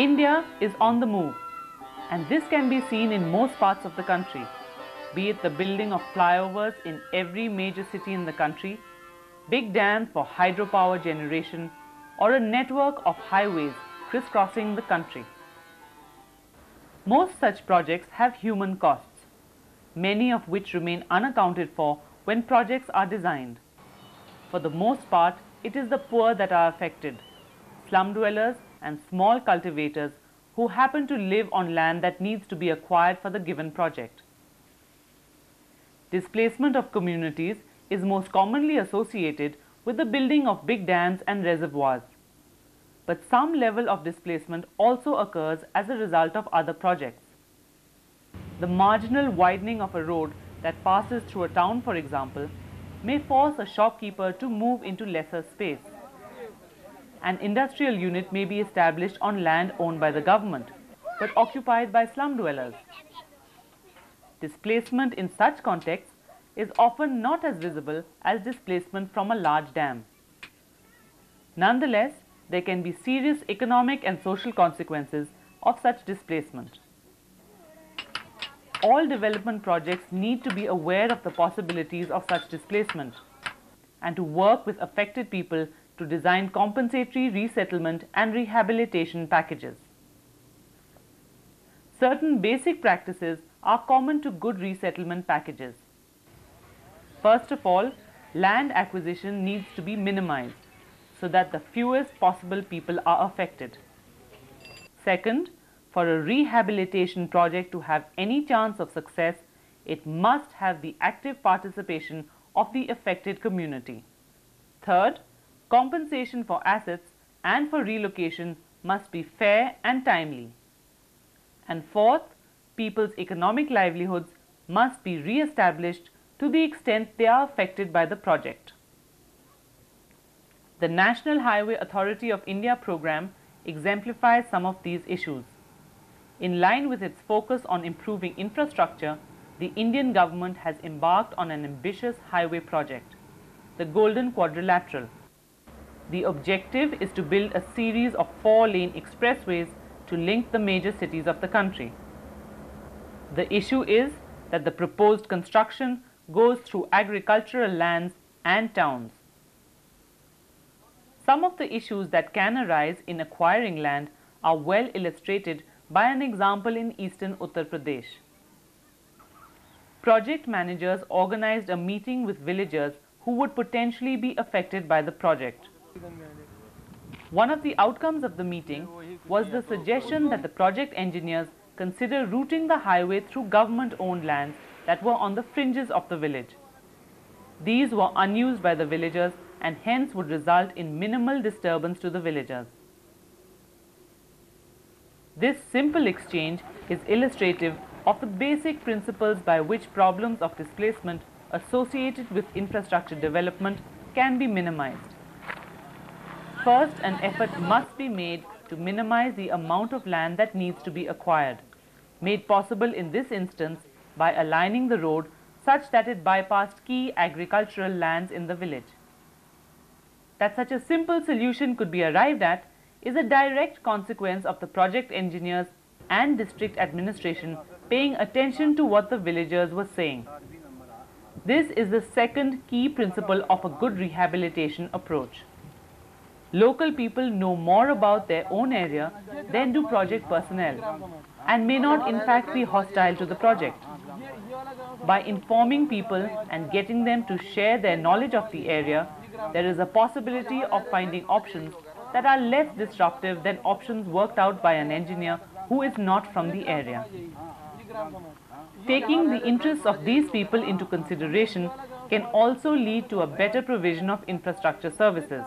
India is on the move, and this can be seen in most parts of the country, be it the building of flyovers in every major city in the country, big dams for hydropower generation, or a network of highways crisscrossing the country. Most such projects have human costs, many of which remain unaccounted for when projects are designed. For the most part, it is the poor that are affected, slum dwellers and small cultivators who happen to live on land that needs to be acquired for the given project. Displacement of communities is most commonly associated with the building of big dams and reservoirs. But some level of displacement also occurs as a result of other projects. The marginal widening of a road that passes through a town, for example, may force a shopkeeper to move into lesser space. An industrial unit may be established on land owned by the government, but occupied by slum dwellers. Displacement in such contexts is often not as visible as displacement from a large dam. Nonetheless, there can be serious economic and social consequences of such displacement. All development projects need to be aware of the possibilities of such displacement and to work with affected people to design compensatory resettlement and rehabilitation packages. Certain basic practices are common to good resettlement packages. First of all, land acquisition needs to be minimized so that the fewest possible people are affected. Second, for a rehabilitation project to have any chance of success, it must have the active participation of the affected community. Third, compensation for assets and for relocation must be fair and timely. And fourth, people's economic livelihoods must be re-established to the extent they are affected by the project. The National Highway Authority of India program exemplifies some of these issues. In line with its focus on improving infrastructure, the Indian government has embarked on an ambitious highway project, the Golden Quadrilateral. The objective is to build a series of four-lane expressways to link the major cities of the country. The issue is that the proposed construction goes through agricultural lands and towns. Some of the issues that can arise in acquiring land are well illustrated by an example in eastern Uttar Pradesh. Project managers organized a meeting with villagers who would potentially be affected by the project. One of the outcomes of the meeting was the suggestion that the project engineers consider routing the highway through government owned lands that were on the fringes of the village. These were unused by the villagers and hence would result in minimal disturbance to the villagers. This simple exchange is illustrative of the basic principles by which problems of displacement associated with infrastructure development can be minimized. First, an effort must be made to minimize the amount of land that needs to be acquired, made possible in this instance by aligning the road such that it bypassed key agricultural lands in the village. That such a simple solution could be arrived at is a direct consequence of the project engineers and district administration paying attention to what the villagers were saying. This is the second key principle of a good rehabilitation approach. Local people know more about their own area than do project personnel and may not in fact be hostile to the project. By informing people and getting them to share their knowledge of the area, there is a possibility of finding options that are less disruptive than options worked out by an engineer who is not from the area. Taking the interests of these people into consideration can also lead to a better provision of infrastructure services,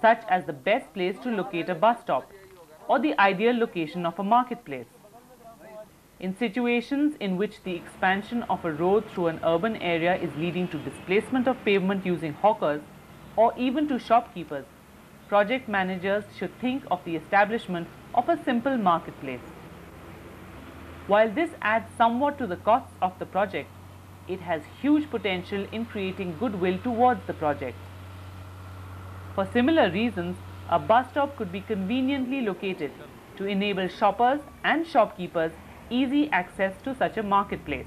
such as the best place to locate a bus stop or the ideal location of a marketplace. In situations in which the expansion of a road through an urban area is leading to displacement of pavement using hawkers or even to shopkeepers, project managers should think of the establishment of a simple marketplace. While this adds somewhat to the costs of the project, it has huge potential in creating goodwill towards the project. For similar reasons, a bus stop could be conveniently located to enable shoppers and shopkeepers easy access to such a marketplace.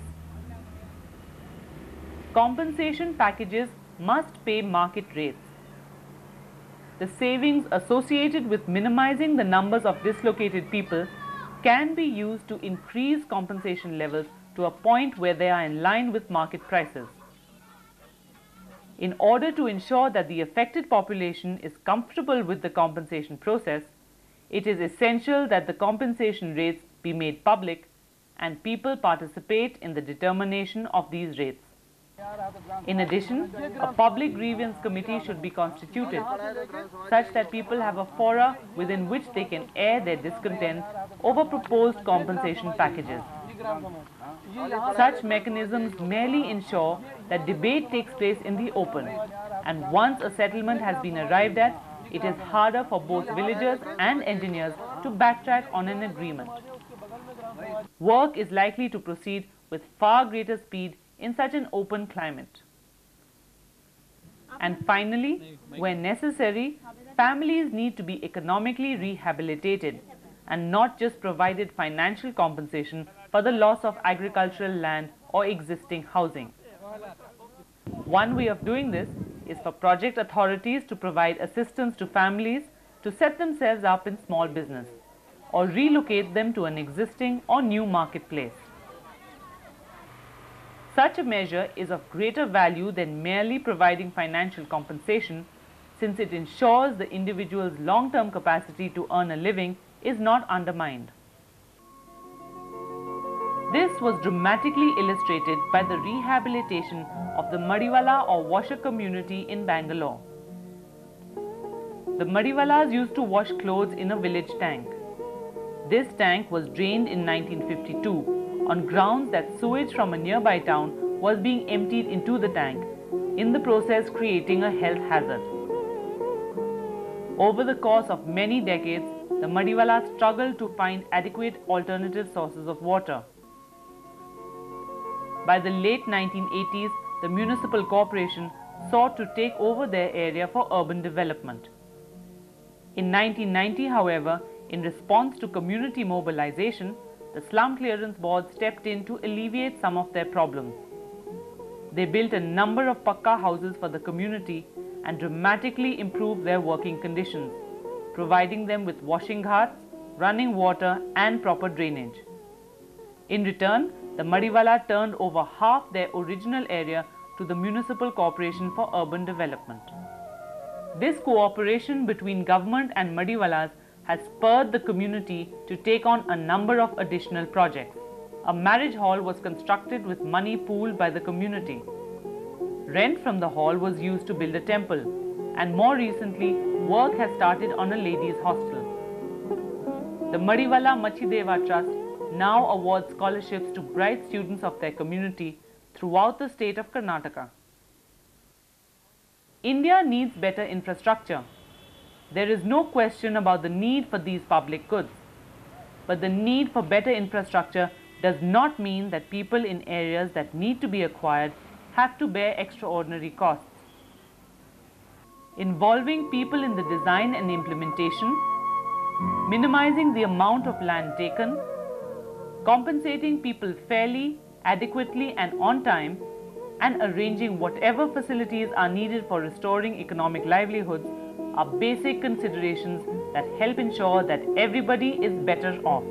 Compensation packages must pay market rates. The savings associated with minimizing the numbers of dislocated people can be used to increase compensation levels to a point where they are in line with market prices. In order to ensure that the affected population is comfortable with the compensation process, it is essential that the compensation rates be made public and people participate in the determination of these rates. In addition, a public grievance committee should be constituted such that people have a fora within which they can air their discontent over proposed compensation packages. Such mechanisms merely ensure that debate takes place in the open and once a settlement has been arrived at, it is harder for both villagers and engineers to backtrack on an agreement. Work is likely to proceed with far greater speed in such an open climate. And finally, where necessary, families need to be economically rehabilitated and not just provided financial compensation for the loss of agricultural land or existing housing. One way of doing this is for project authorities to provide assistance to families to set themselves up in small business or relocate them to an existing or new marketplace. Such a measure is of greater value than merely providing financial compensation since it ensures the individual's long-term capacity to earn a living is not undermined. This was dramatically illustrated by the rehabilitation of the Madiwala or washer community in Bangalore. The Madiwalas used to wash clothes in a village tank. This tank was drained in 1952 on grounds that sewage from a nearby town was being emptied into the tank, in the process creating a health hazard. Over the course of many decades, the Madiwalas struggled to find adequate alternative sources of water. By the late 1980s, the municipal corporation sought to take over their area for urban development. In 1990, however, in response to community mobilization, the Slum Clearance Board stepped in to alleviate some of their problems. They built a number of pakka houses for the community and dramatically improved their working conditions, providing them with washing ghats, running water and proper drainage. In return, the Madiwala turned over half their original area to the Municipal Corporation for Urban Development. This cooperation between government and Madiwalas has spurred the community to take on a number of additional projects. A marriage hall was constructed with money pooled by the community. Rent from the hall was used to build a temple, and more recently, work has started on a ladies' hostel. The Madiwala Machideva Trust now awards scholarships to bright students of their community throughout the state of Karnataka. India needs better infrastructure. There is no question about the need for these public goods. But the need for better infrastructure does not mean that people in areas that need to be acquired have to bear extraordinary costs. Involving people in the design and implementation, minimizing the amount of land taken, compensating people fairly, adequately and on time, and arranging whatever facilities are needed for restoring economic livelihoods are basic considerations that help ensure that everybody is better off.